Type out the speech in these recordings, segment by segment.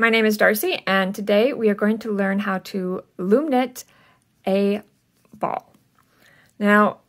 My name is Darcy and today we are going to learn how to loom knit a ball. Now,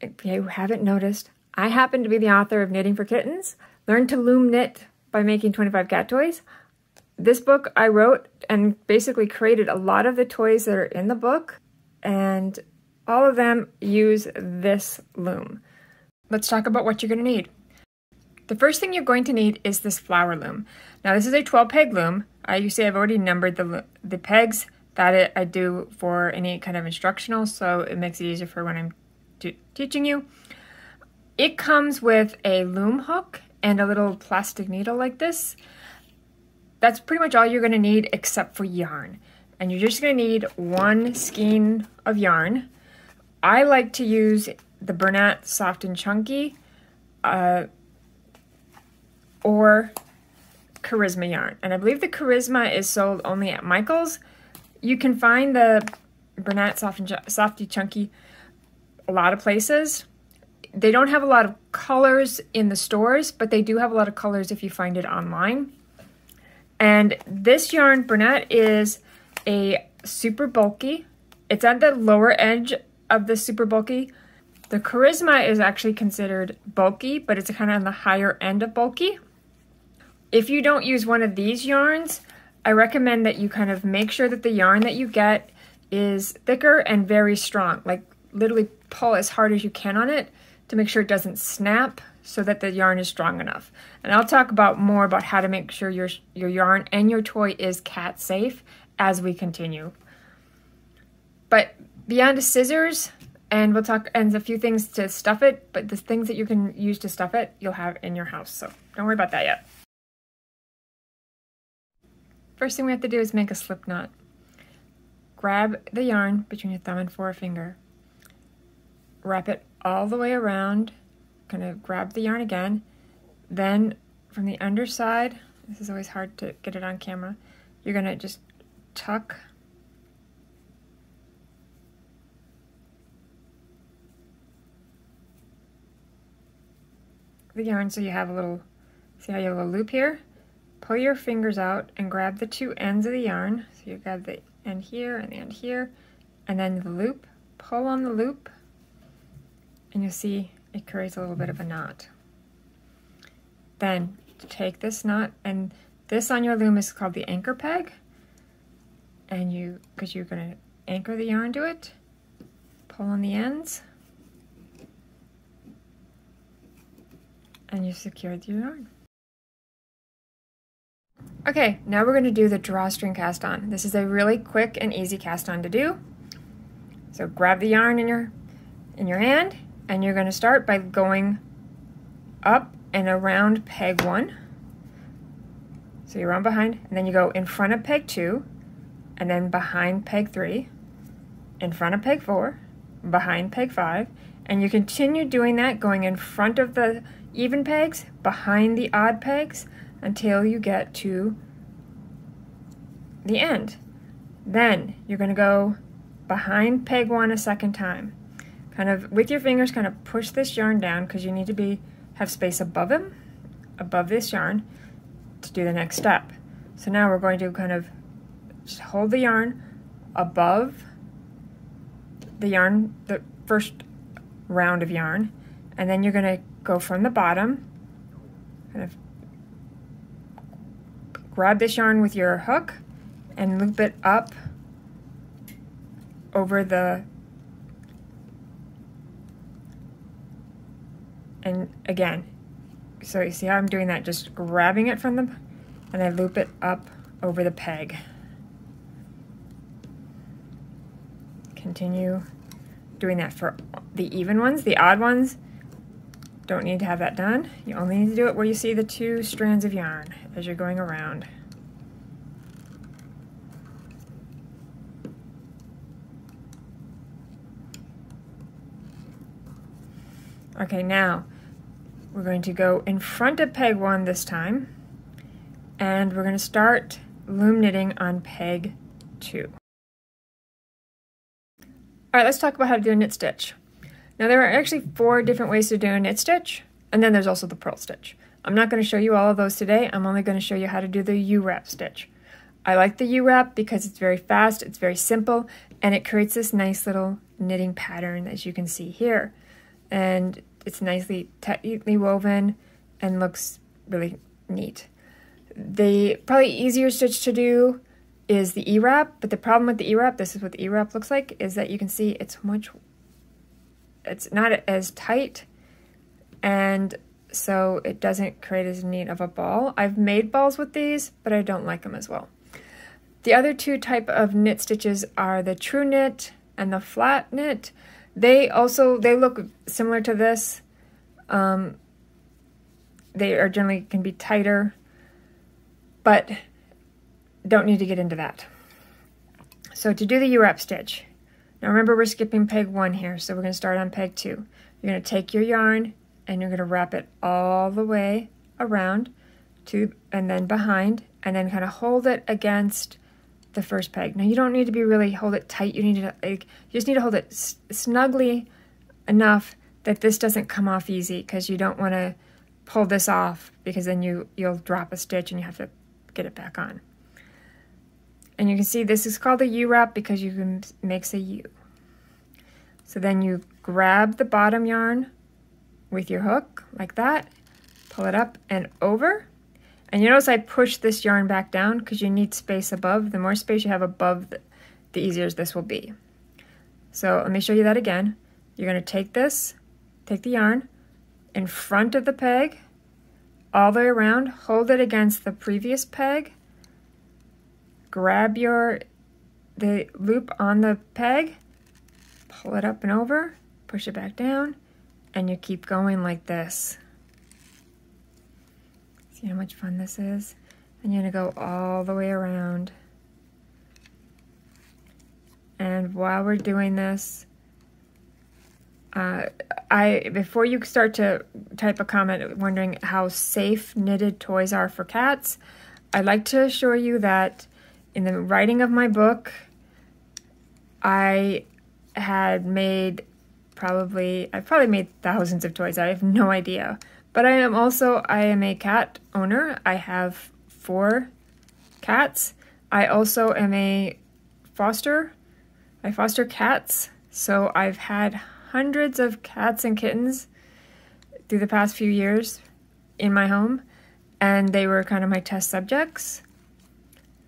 if you haven't noticed, I happen to be the author of Knitting for Kittens, Learn to Loom Knit by Making 25 Cat Toys. This book I wrote and basically created a lot of the toys that are in the book and all of them use this loom. Let's talk about what you're going to need. The first thing you're going to need is this flower loom. Now this is a 12 peg loom. Uh, you see I've already numbered the, the pegs that it, I do for any kind of instructional, so it makes it easier for when I'm teaching you. It comes with a loom hook and a little plastic needle like this. That's pretty much all you're going to need except for yarn. And you're just going to need one skein of yarn. I like to use the Bernat Soft and Chunky. Uh, or Charisma yarn. And I believe the Charisma is sold only at Michael's. You can find the Bernat Soft and Softee Chunky a lot of places. They don't have a lot of colors in the stores, but they do have a lot of colors if you find it online. And this yarn, Bernat, is a super bulky. It's at the lower edge of the super bulky. The Charisma is actually considered bulky, but it's kind of on the higher end of bulky. If you don't use one of these yarns, I recommend that you kind of make sure that the yarn that you get is thicker and very strong. Like literally pull as hard as you can on it to make sure it doesn't snap so that the yarn is strong enough. And I'll talk about more about how to make sure your, your yarn and your toy is cat safe as we continue. But beyond the scissors, and we'll talk and a few things to stuff it, but the things that you can use to stuff it, you'll have in your house. So don't worry about that yet. First thing we have to do is make a slip knot. Grab the yarn between your thumb and forefinger. Wrap it all the way around. Kind of grab the yarn again. Then from the underside, this is always hard to get it on camera, you're going to just tuck the yarn so you have a little, see how you have a little loop here? Pull your fingers out and grab the two ends of the yarn. So you grab the end here and the end here, and then the loop, pull on the loop, and you'll see it creates a little bit of a knot. Then take this knot, and this on your loom is called the anchor peg, and you, because you're going to anchor the yarn to it, pull on the ends, and you secured your yarn. Okay, now we're going to do the drawstring cast on. This is a really quick and easy cast on to do. So grab the yarn in your in your hand and you're going to start by going up and around peg 1. So you run behind and then you go in front of peg 2 and then behind peg 3, in front of peg 4, behind peg 5, and you continue doing that going in front of the even pegs, behind the odd pegs, until you get to the end. Then you're going to go behind peg one a second time. Kind of with your fingers, kind of push this yarn down because you need to be have space above him, above this yarn, to do the next step. So now we're going to kind of just hold the yarn above the yarn, the first round of yarn, and then you're going to go from the bottom, kind of grab this yarn with your hook and loop it up over the and again so you see how I'm doing that just grabbing it from the and I loop it up over the peg. Continue doing that for the even ones the odd ones don't need to have that done. You only need to do it where you see the two strands of yarn as you're going around. Okay, now we're going to go in front of peg one this time, and we're going to start loom knitting on peg two. All right, let's talk about how to do a knit stitch. Now there are actually four different ways to do a knit stitch, and then there's also the purl stitch. I'm not going to show you all of those today, I'm only going to show you how to do the U-wrap stitch. I like the U-wrap because it's very fast, it's very simple, and it creates this nice little knitting pattern as you can see here. And it's nicely tightly woven and looks really neat. The probably easier stitch to do is the E-wrap, but the problem with the E-wrap, this is what the E-wrap looks like, is that you can see it's much, it's not as tight, and so it doesn't create as neat of a ball. I've made balls with these, but I don't like them as well. The other two type of knit stitches are the true knit and the flat knit. They also, they look similar to this. Um, they are generally can be tighter, but don't need to get into that. So to do the U-wrap stitch, now remember we're skipping peg one here, so we're going to start on peg two. You're going to take your yarn and you're going to wrap it all the way around to and then behind and then kind of hold it against the first peg. Now you don't need to be really hold it tight. You need to like you just need to hold it snugly enough that this doesn't come off easy because you don't want to pull this off because then you you'll drop a stitch and you have to get it back on. And you can see this is called a U-wrap because you can makes a U. So then you grab the bottom yarn with your hook like that, pull it up and over. And you notice I push this yarn back down because you need space above. The more space you have above, the, the easier this will be. So let me show you that again. You're going to take this, take the yarn in front of the peg, all the way around, hold it against the previous peg, grab your the loop on the peg, pull it up and over, push it back down, and you keep going like this. See how much fun this is? And you're gonna go all the way around. And while we're doing this, uh, I before you start to type a comment wondering how safe knitted toys are for cats, I'd like to assure you that in the writing of my book, I had made probably, I've probably made thousands of toys. I have no idea. But I am also, I am a cat owner. I have four cats. I also am a foster. I foster cats. So I've had hundreds of cats and kittens through the past few years in my home. And they were kind of my test subjects.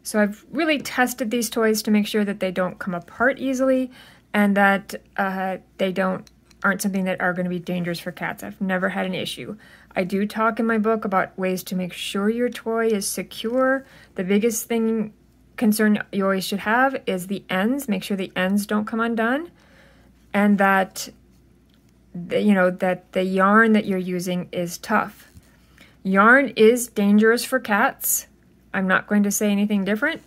So I've really tested these toys to make sure that they don't come apart easily and that uh, they don't aren't something that are going to be dangerous for cats. I've never had an issue. I do talk in my book about ways to make sure your toy is secure. The biggest thing concern you always should have is the ends. Make sure the ends don't come undone and that the, you know that the yarn that you're using is tough. Yarn is dangerous for cats. I'm not going to say anything different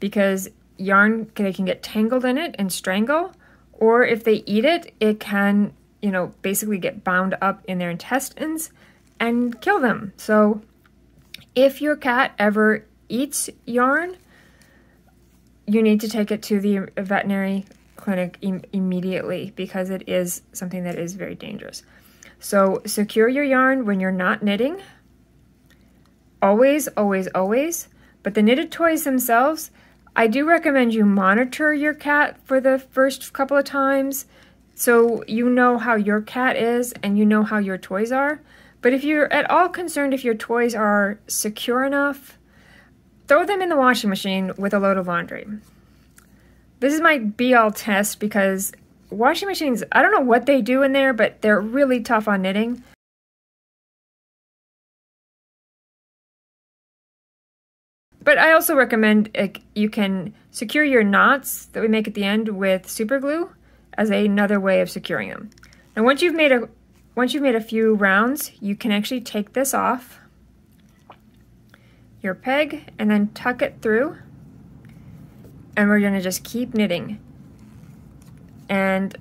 because yarn, they can get tangled in it and strangle, or if they eat it, it can, you know, basically get bound up in their intestines and kill them. So if your cat ever eats yarn, you need to take it to the veterinary clinic Im immediately because it is something that is very dangerous. So secure your yarn when you're not knitting always, always, always. But the knitted toys themselves, I do recommend you monitor your cat for the first couple of times so you know how your cat is and you know how your toys are. But if you're at all concerned if your toys are secure enough, throw them in the washing machine with a load of laundry. This is my be-all test because washing machines, I don't know what they do in there, but they're really tough on knitting. But I also recommend like, you can secure your knots that we make at the end with super glue as another way of securing them. Now once you've made a once you've made a few rounds, you can actually take this off your peg and then tuck it through. And we're gonna just keep knitting. And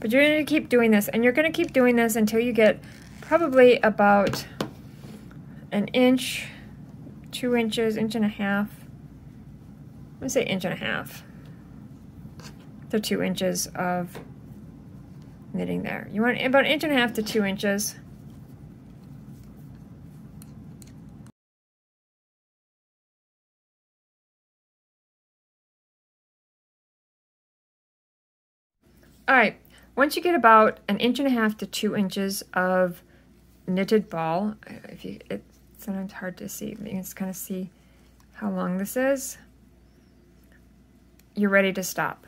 but you're gonna keep doing this and you're gonna keep doing this until you get probably about an inch, two inches, inch and a half. I'm gonna say inch and a half. So two inches of knitting there. You want about an inch and a half to two inches. All right, once you get about an inch and a half to two inches of knitted ball, if you, it, sometimes hard to see, but you can just kind of see how long this is, you're ready to stop.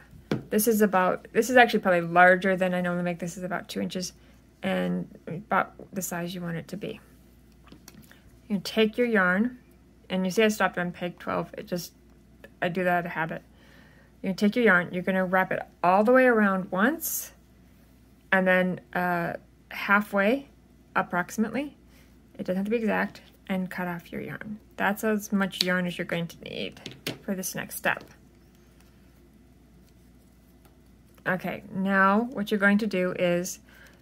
This is about, this is actually probably larger than I normally make. This is about two inches and about the size you want it to be. You take your yarn, and you see I stopped on peg 12. It just, I do that out of habit. You take your yarn, you're going to wrap it all the way around once, and then uh, halfway, approximately, it doesn't have to be exact, and cut off your yarn. That's as much yarn as you're going to need for this next step. Okay, now what you're going to do is,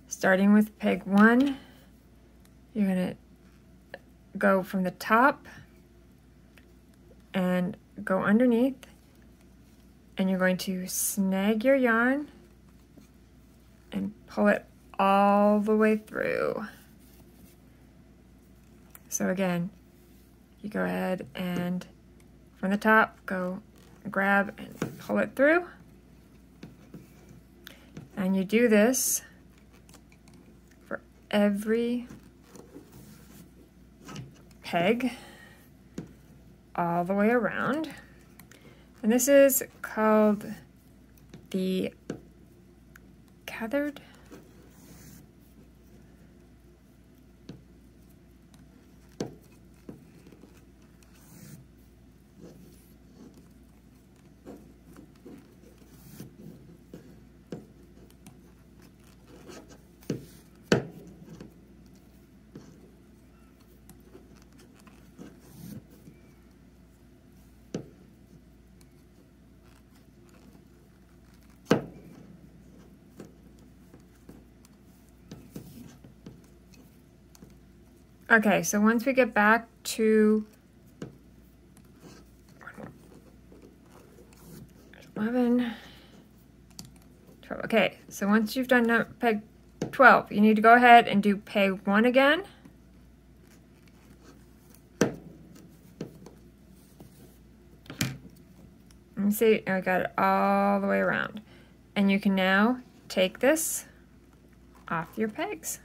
starting with peg one, you're going to go from the top and go underneath and you're going to snag your yarn and pull it all the way through. So again, you go ahead and from the top, go grab and pull it through. And you do this for every peg all the way around. And this is called the gathered Okay, so once we get back to 11, 12. Okay, so once you've done peg 12, you need to go ahead and do peg 1 again. Let me see, I got it all the way around. And you can now take this off your pegs.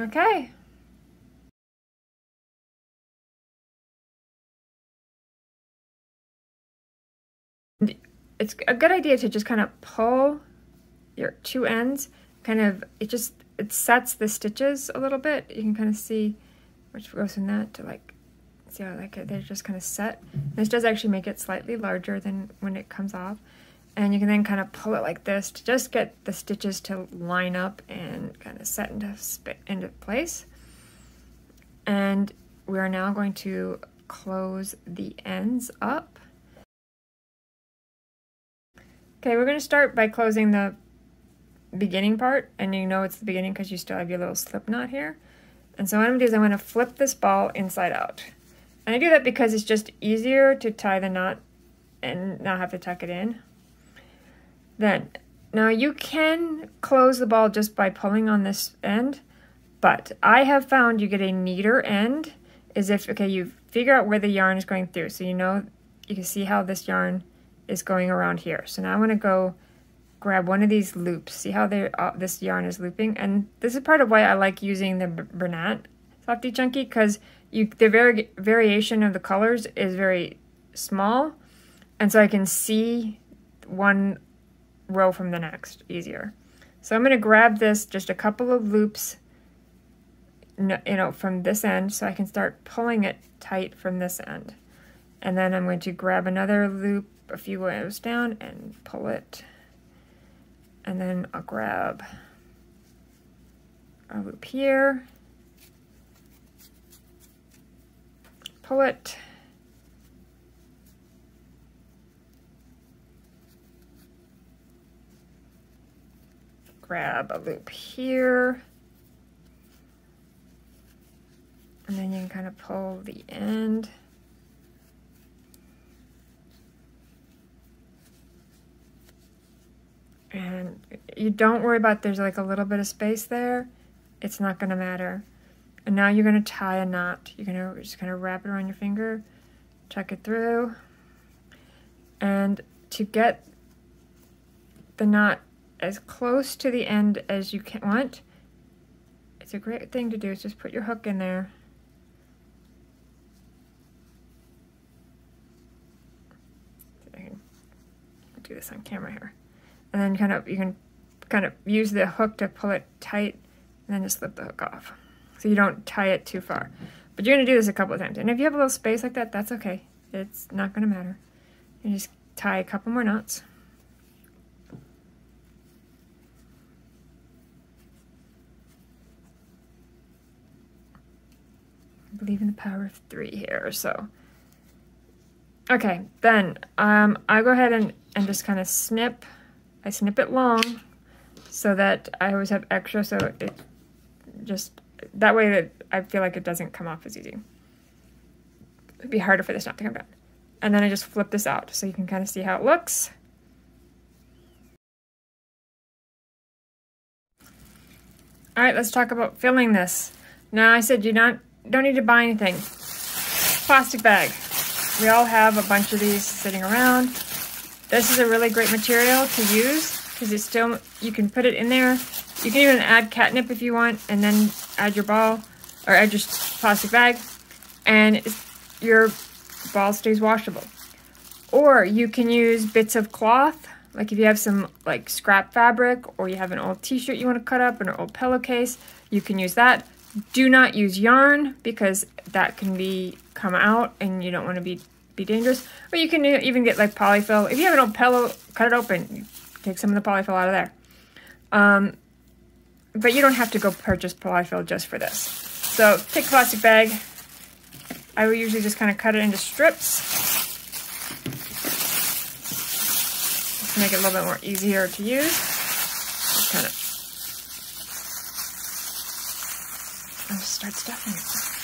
Okay. It's a good idea to just kind of pull your two ends, kind of, it just, it sets the stitches a little bit. You can kind of see which goes from that to like, see how like they're just kind of set. This does actually make it slightly larger than when it comes off. And you can then kind of pull it like this to just get the stitches to line up and kind of set into, into place. And we are now going to close the ends up. Okay, we're going to start by closing the beginning part, and you know it's the beginning because you still have your little slip knot here. And so what I'm going to do is I'm going to flip this ball inside out. And I do that because it's just easier to tie the knot and not have to tuck it in. Then, now you can close the ball just by pulling on this end, but I have found you get a neater end is if, okay, you figure out where the yarn is going through. So you know, you can see how this yarn is going around here. So now I'm to go grab one of these loops. See how uh, this yarn is looping? And this is part of why I like using the Bernat Softee Chunky because you the vari variation of the colors is very small. And so I can see one row from the next easier. So I'm going to grab this, just a couple of loops you know, from this end so I can start pulling it tight from this end. And then I'm going to grab another loop a few rows down and pull it. And then I'll grab a loop here, pull it, grab a loop here, and then you can kind of pull the end. And you don't worry about there's like a little bit of space there. It's not going to matter. And now you're going to tie a knot. You're going to just kind of wrap it around your finger, tuck it through. And to get the knot as close to the end as you can want, it's a great thing to do is just put your hook in there. I do this on camera here. And then kind of, you can kind of use the hook to pull it tight and then just slip the hook off. So you don't tie it too far. But you're going to do this a couple of times. And if you have a little space like that, that's okay. It's not going to matter. You just tie a couple more knots. Believe in the power of three here, so. Okay, then um, I go ahead and, and just kind of snip. I snip it long so that I always have extra, so it just, that way that I feel like it doesn't come off as easy. It'd be harder for this not to come down. And then I just flip this out so you can kind of see how it looks. All right, let's talk about filling this. Now I said you not don't need to buy anything. Plastic bag. We all have a bunch of these sitting around. This is a really great material to use because it's still, you can put it in there. You can even add catnip if you want and then add your ball or add your plastic bag and your ball stays washable. Or you can use bits of cloth, like if you have some like scrap fabric or you have an old t-shirt you want to cut up an old pillowcase, you can use that. Do not use yarn because that can be come out and you don't want to be be dangerous. Or you can even get like polyfill. If you have an old pillow, cut it open. Take some of the polyfill out of there. Um, but you don't have to go purchase polyfill just for this. So take plastic bag. I will usually just kind of cut it into strips. To make it a little bit more easier to use. Just kind of I'll just start stuffing it.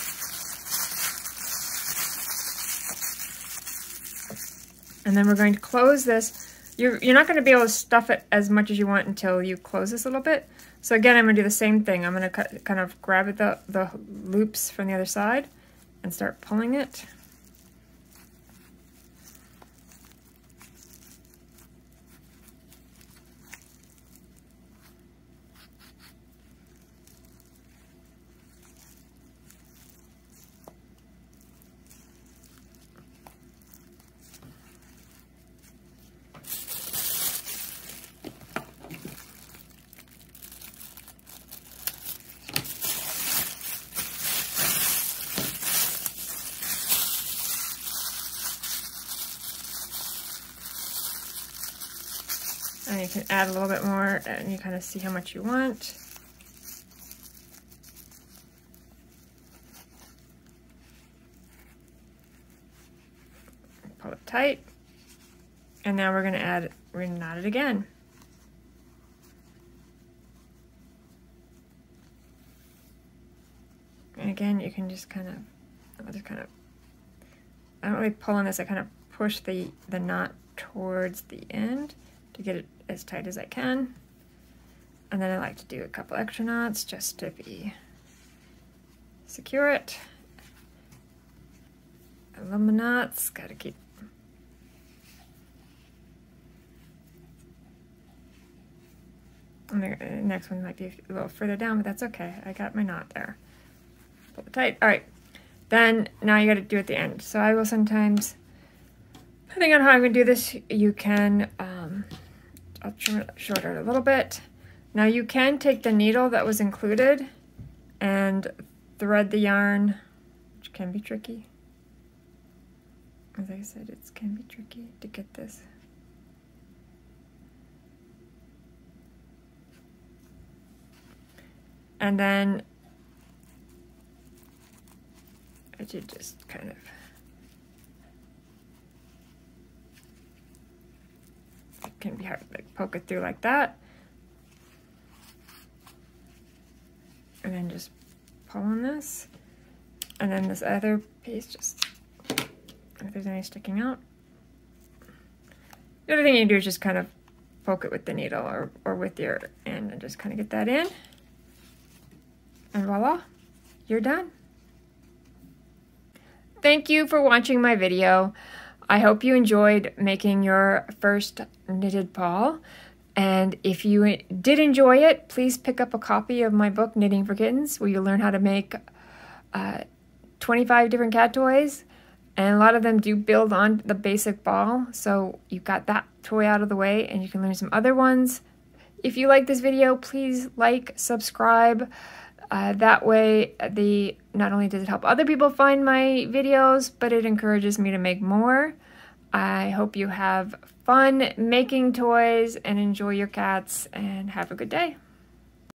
And then we're going to close this. You're, you're not going to be able to stuff it as much as you want until you close this a little bit. So again, I'm going to do the same thing. I'm going to kind of grab the, the loops from the other side and start pulling it. And you can add a little bit more and you kind of see how much you want. Pull it tight. And now we're going to add, we're to knot it again. And again, you can just kind of, I'll just kind of, I don't really pull on this, I kind of push the, the knot towards the end to get it as tight as I can. And then I like to do a couple extra knots just to be secure it. My knots, gotta keep And the next one might be a little further down, but that's okay. I got my knot there. Pull it tight. All right. Then now you got to do at the end. So I will sometimes, depending on how I'm going to do this, you can um, I'll trim it shorter a little bit. Now you can take the needle that was included and thread the yarn, which can be tricky. As I said, it can be tricky to get this. And then I should just kind of can be hard to like, poke it through like that. And then just pull on this. And then this other piece, just if there's any sticking out. The other thing you do is just kind of poke it with the needle or, or with your, end and just kind of get that in. And voila, you're done. Thank you for watching my video. I hope you enjoyed making your first knitted ball. And if you did enjoy it, please pick up a copy of my book, Knitting for Kittens, where you'll learn how to make uh, 25 different cat toys. And a lot of them do build on the basic ball. So you've got that toy out of the way and you can learn some other ones. If you like this video, please like, subscribe. Uh, that way, the not only does it help other people find my videos, but it encourages me to make more. I hope you have fun making toys and enjoy your cats and have a good day.